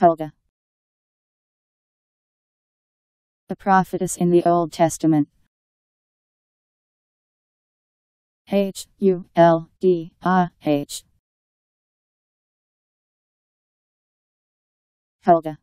Huldah. The prophetess in the Old Testament. H U L D A H. Huldah.